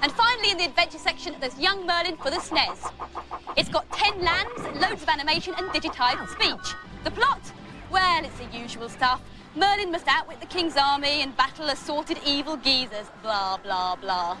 And finally, in the adventure section, there's Young Merlin for the SNES. It's got 10 lands, loads of animation, and digitised speech. The plot? Well, it's the usual stuff. Merlin must outwit the king's army and battle assorted evil geezers. Blah, blah, blah.